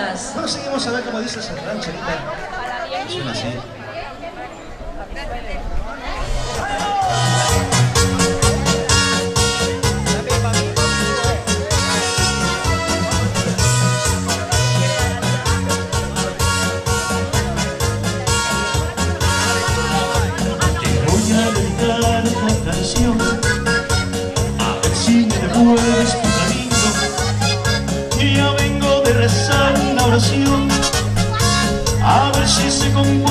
más. Seguimos a ver cómo dice el rancherita. Suena así. Oración a ver si se compone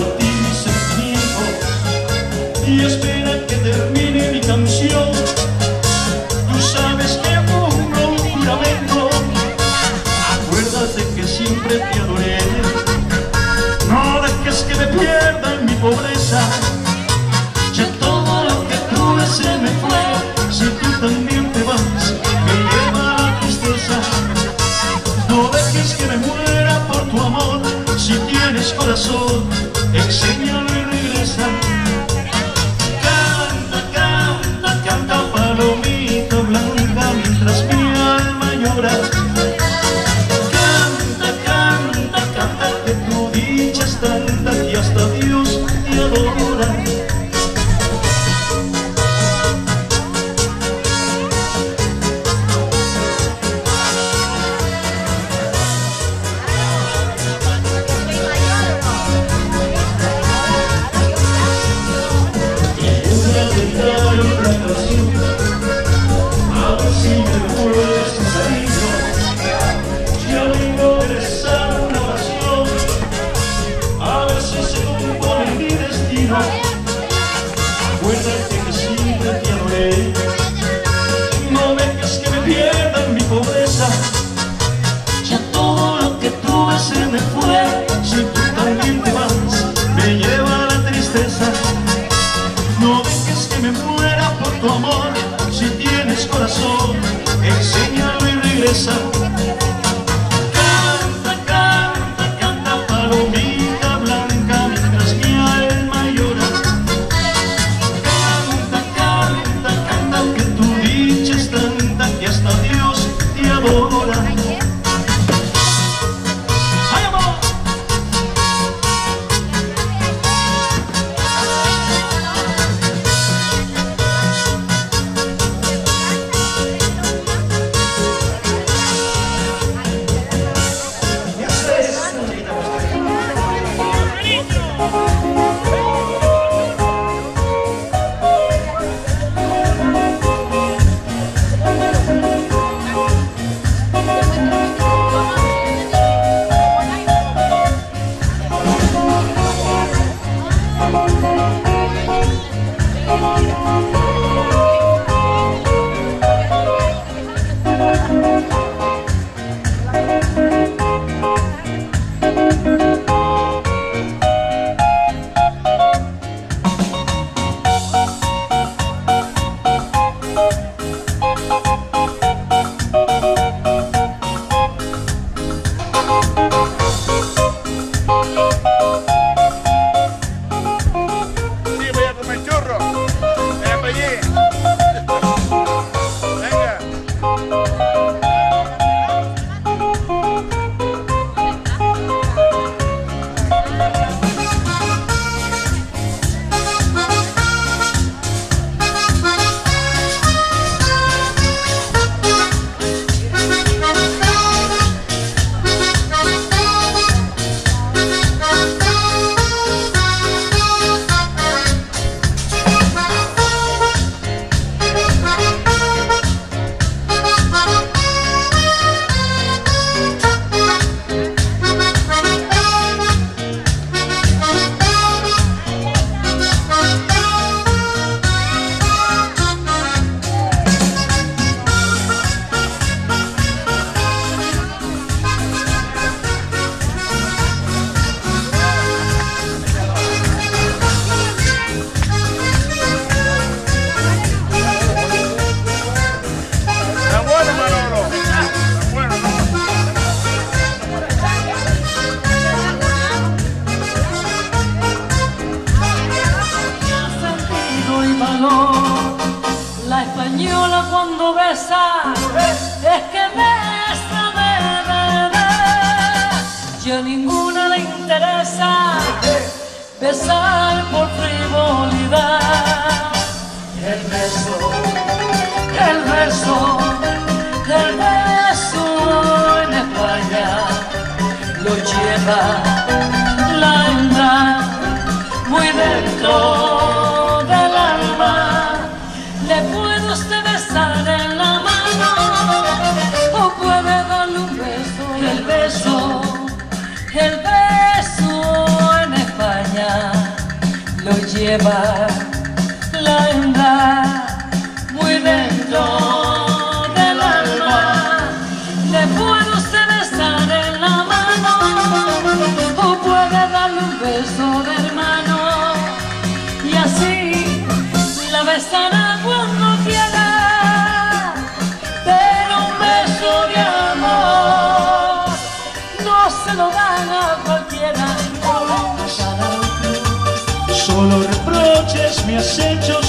ti cabeza la entra muy dentro del alma. Le puede usted besar en la mano o puede darle un beso, el beso, el beso en España lo lleva. set your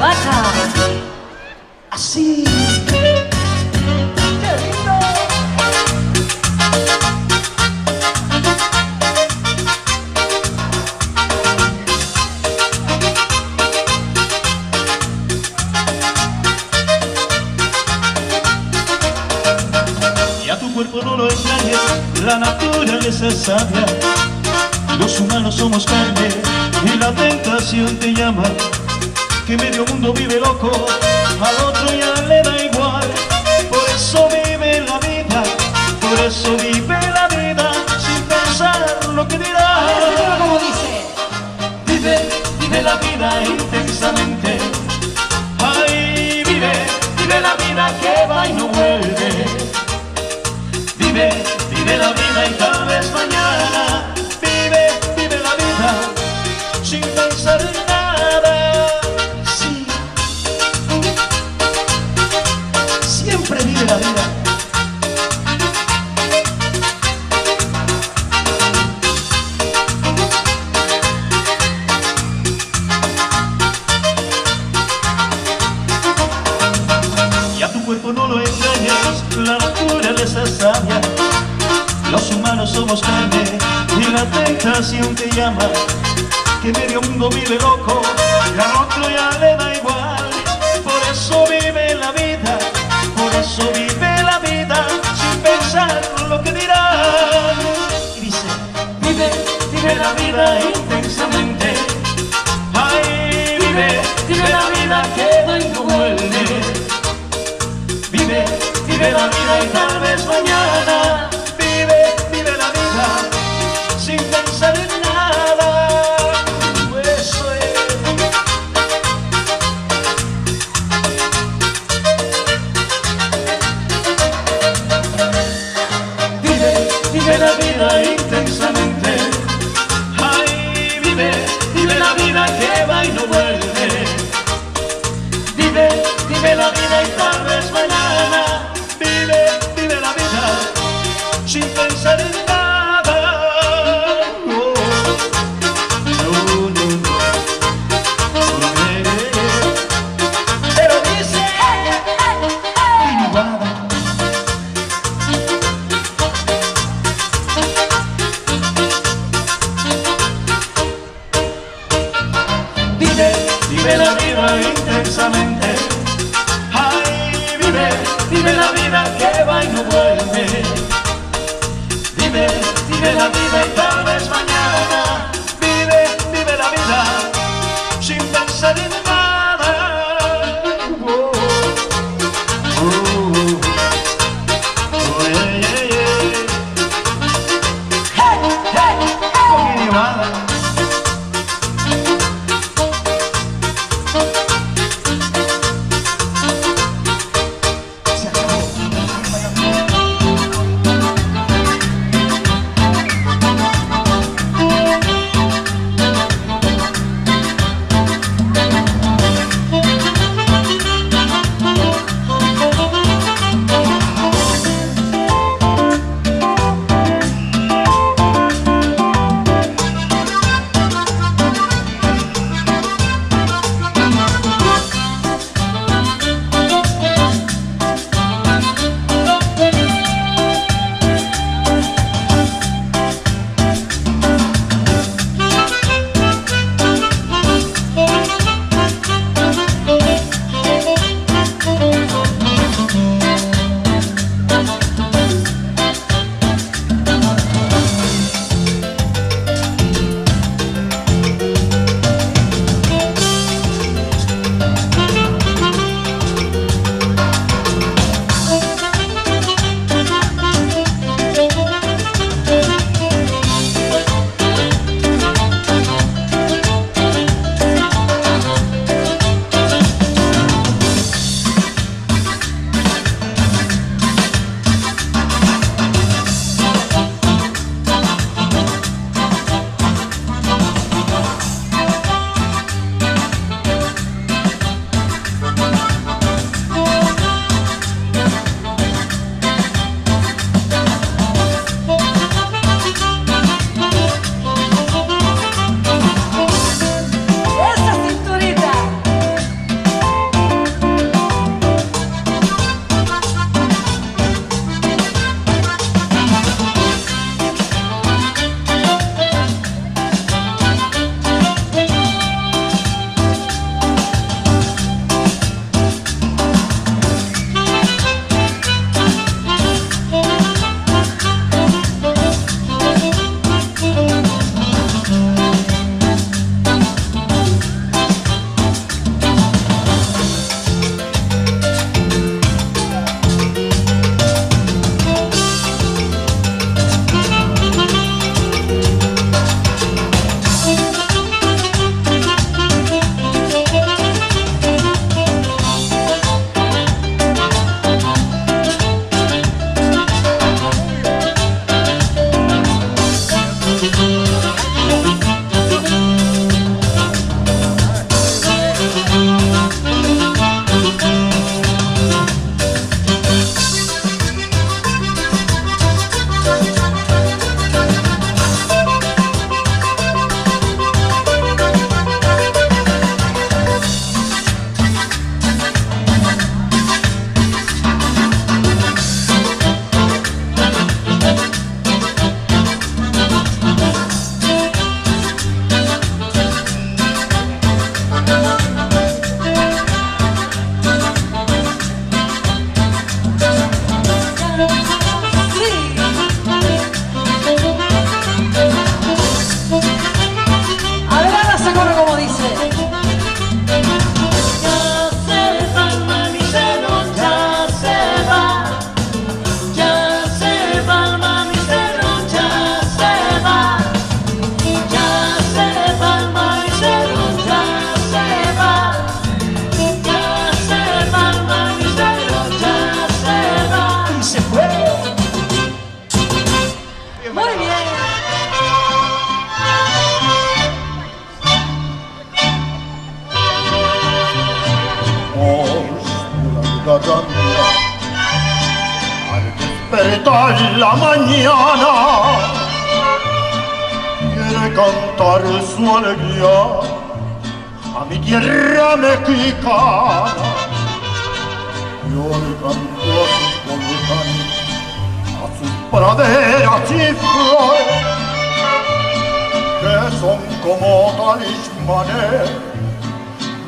vaca. Así. vida intensamente. Ay, vive, vive la vida que doy duele. Vive, vive la vida y tal vez mañana.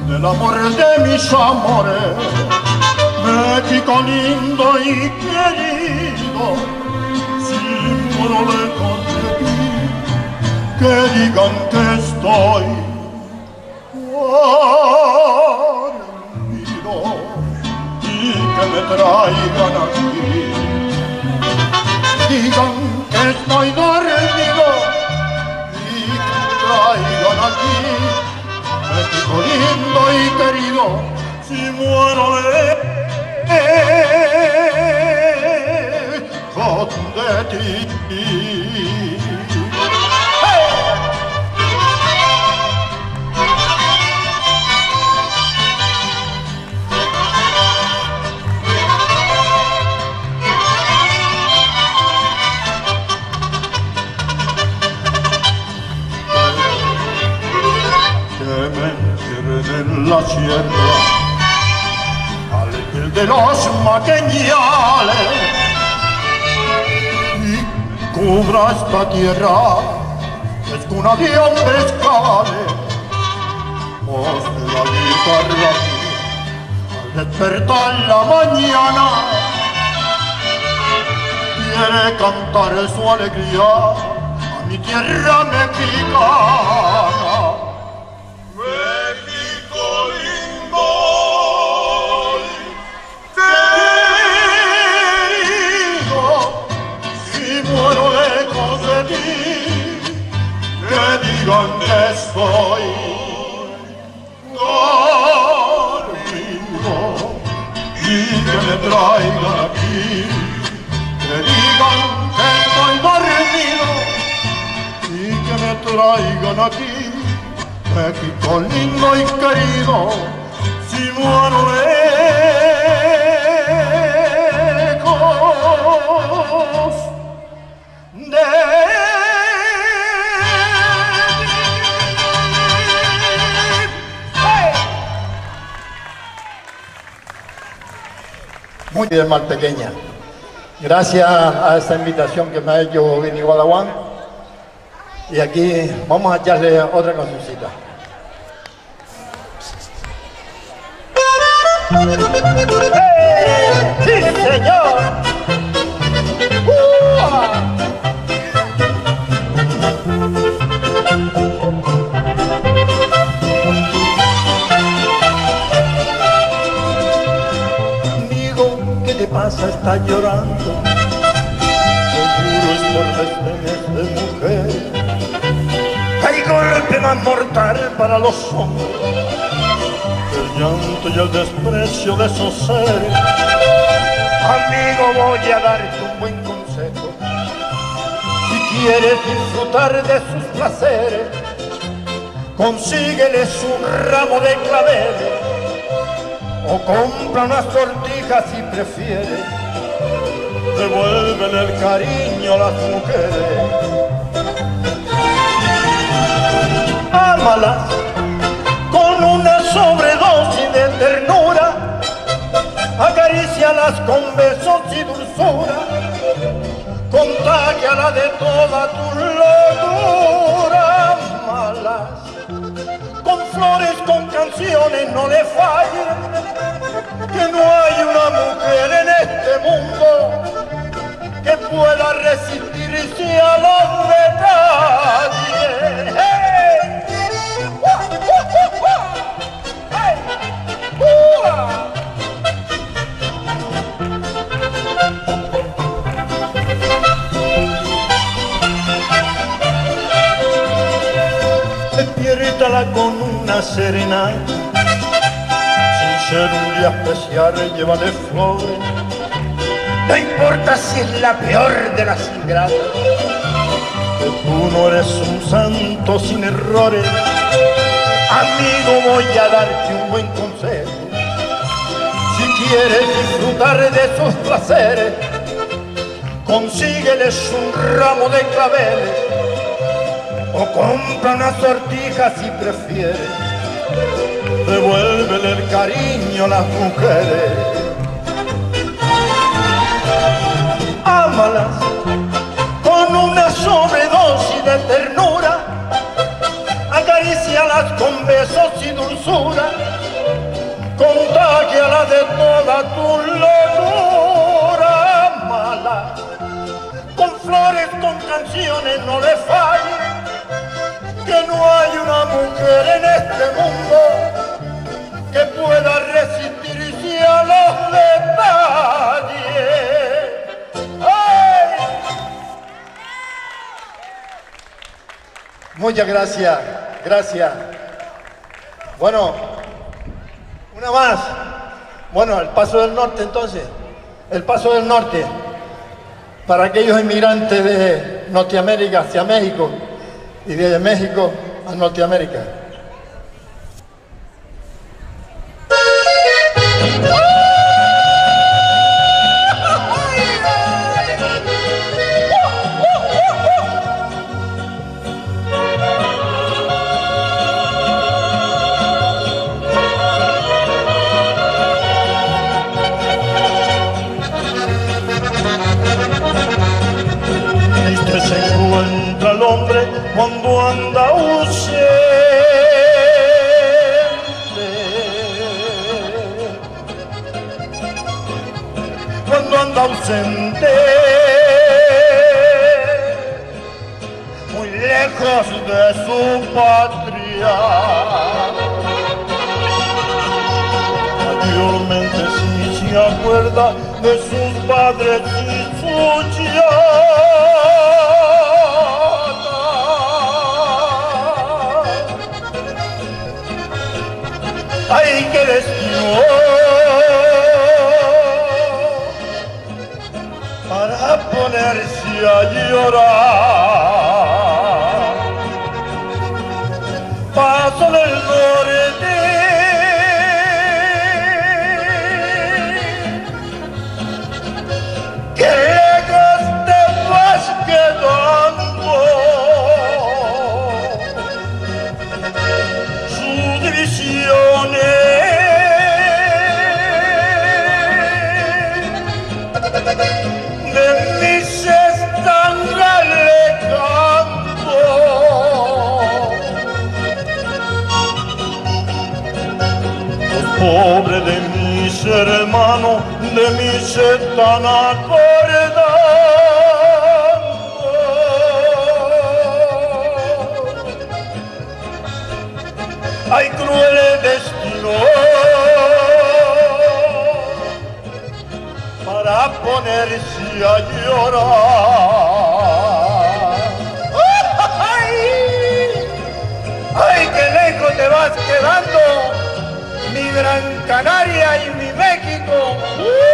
Del amor de mis amores. México lindo y querido, símbolo de ti, que digan que estoy dormido y que me traigan aquí. Digan que estoy dormido y que me traigan aquí. e ti moriendo interido si muero de con de ti. La al pie de los maqueñales. Y cubra esta tierra es cuna de hombres cabales voz de la guitarra al despertar la mañana. Quiere cantar su alegría a mi tierra mexicana Muy bien, mal pequeña. Gracias a esta invitación que me ha hecho Vini Guadaguán. Y aquí vamos a echarle otra cancioncita. Para los hombres. El llanto y el desprecio de esos seres. Amigo, voy a darte un buen consejo. Si quieres disfrutar de sus placeres, consígueles un ramo de claveles o compra unas sortijas si prefieres. Devuelven el cariño a las mujeres. Ámalas con una sobredosis de ternura. Acarícialas con besos y dulzura. Contágiala de toda tu locura. Ámalas con flores, con canciones, no le fallen. Que no hay una mujer en este mundo que pueda resistirse a los detalles. ¡Hey! Con una serenata Sin ser un día especial, llévale flores No importa si es la peor de las ingratas. Que tú no eres un santo sin errores. Amigo, voy a darte un buen quieres disfrutar de esos placeres consígueles un ramo de claveles o compra una sortija si prefieres. Devuélvele el cariño a las mujeres. Ámalas con una sobredosis de ternura. Acaricialas con besos y dulzura. Contágiala de toda tu locura. Ámalas con flores, con canciones, no le falles que no hay una mujer en este mundo que pueda resistirse a los detalles. Muchas gracias, gracias. Bueno, una más. Bueno, el paso del norte entonces. El paso del norte. Para aquellos inmigrantes de Norteamérica hacia México y desde México a Norteamérica. Cuando anda ausente. Cuando anda ausente, muy lejos de su patria. Mayormente si se acuerda de sus padres y su Ay, qué destino para ponerse a llorar. Paso del Los pobres de mis hermanos de mí se están acordando. Hay cruel destino para ponerse a llorar. ¡Ay! ¡Ay, qué lejos te vas quedando! Gran Canaria y mi México.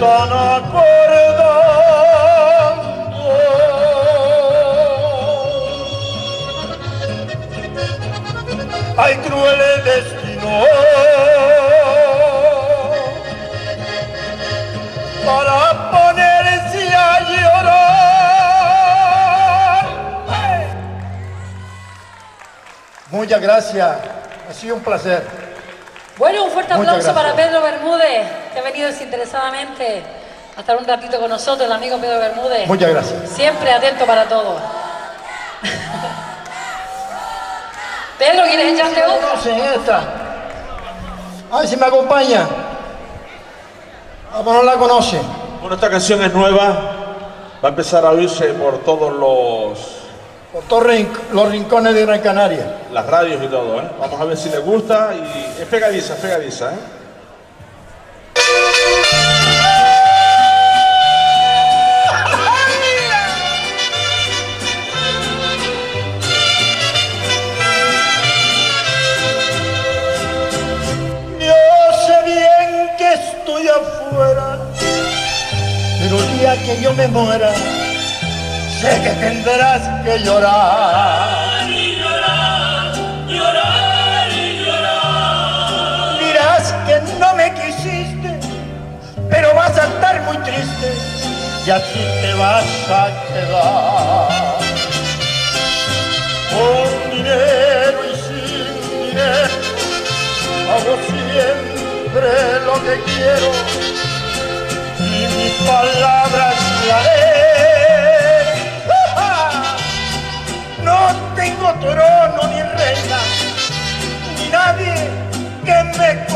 Están acordando. Hay cruel destino para ponerse a llorar. Muchas gracias, ha sido un placer. Bueno, un fuerte aplauso para. Pedro Bermúdez, que ha venido desinteresadamente a estar un ratito con nosotros, el amigo Pedro Bermúdez. Muchas gracias. Siempre atento para todo. Pedro, ¿quieres echarte otro? No sé, esta. A ver si me acompaña. Ah, pues no la conoce. Bueno, esta canción es nueva, va a empezar a oírse por todos los Por todos los rincones de Gran Canaria. las radios y todo, ¿eh? Vamos a ver si les gusta y es pegadiza, es pegadiza, ¿eh? Yo sé bien que estoy afuera, pero el día que yo me muera, sé que tendrás que llorar. Dirás que no me quisiste, pero vas a estar muy triste y así te vas a quedar. Con dinero y sin dinero hago siempre lo que quiero y mis palabras haré. No tengo trono ni reina, ni nadie que me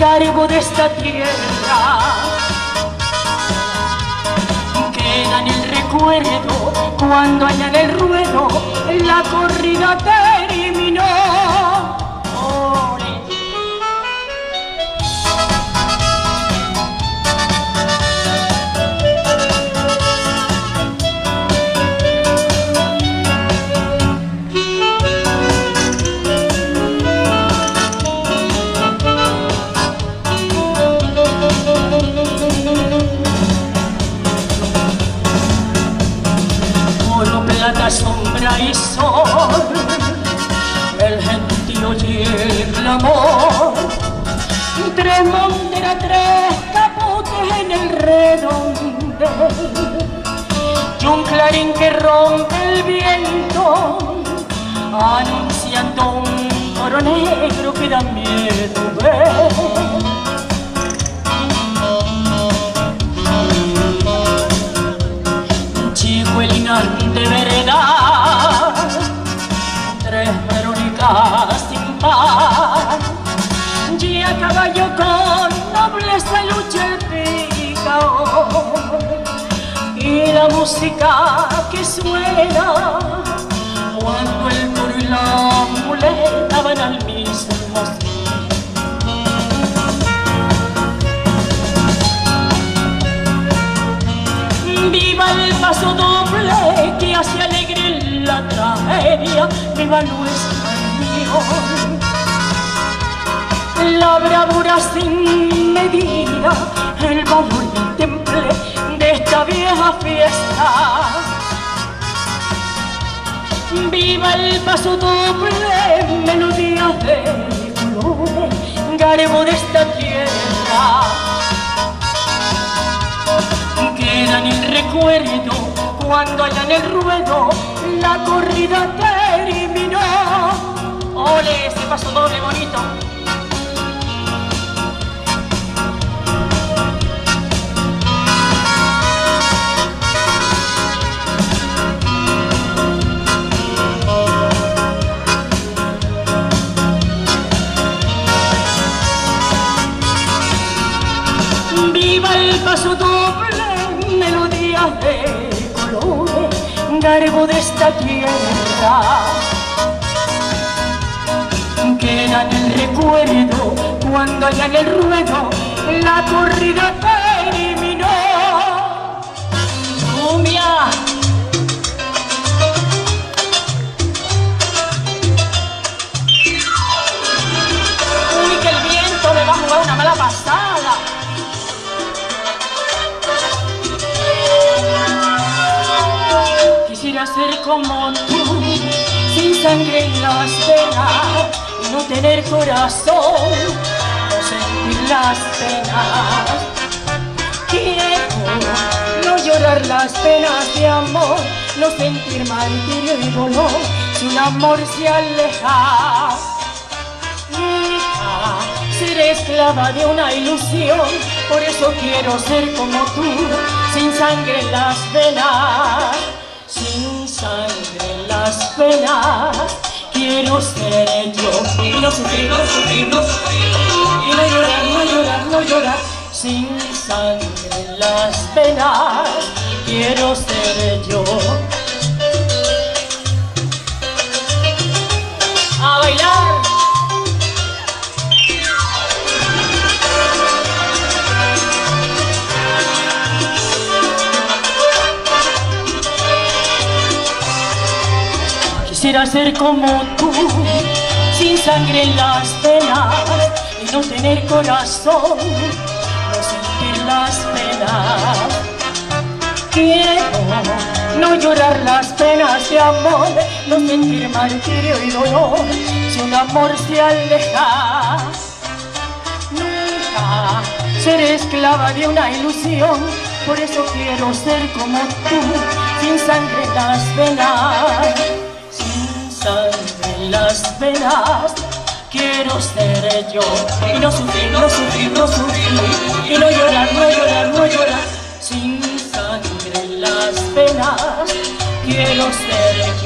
garbo de esta tierra queda en el recuerdo cuando allá en el ruedo la corrida terminó. luna y sol, el gentío y el clamor, tres monteras, tres capotes en el redondel, y un clarín que rompe el viento, anunciando un toro negro que da miedo ver. Chico de ver la música que suena cuando el toro y la muleta van al mismo Viva el paso doble que hace alegre la tragedia, viva nuestra unión. La bravura sin medida, el valor del temple esta vieja fiesta. Viva el paso doble, melodía de colores, garbo de esta tierra queda en el recuerdo cuando allá en el ruedo la corrida terminó. Ole, ese paso doble bonito. Paso doble de colores, garbo de esta tierra. Queda en el recuerdo cuando allá en el ruedo la corrida terminó. Ser como tú, sin sangre en las venas, y no tener corazón, no sentir las penas. Quiero no llorar las penas de amor, no sentir martirio y dolor, si un amor se aleja. Nunca seré esclava de una ilusión, por eso quiero ser como tú, sin sangre en las venas sin sangre las penas. Quiero ser yo y no sufrir, no sufrir, no sufrir. Y no llorar, no llorar, no llorar. Sin sangre las penas. Quiero ser yo Quisiera ser como tú, sin sangre en las penas y no tener corazón, no sentir las penas. Quiero no llorar las penas de amor, no sentir martirio y dolor si un amor se aleja. Nunca seré esclava de una ilusión, por eso quiero ser como tú, sin sangre en las penas venas quiero ser yo. Y no sufrir, no sufrir, no sufrir. Y no llorar, no llorar, no llorar. Sin sangre en las venas quiero ser yo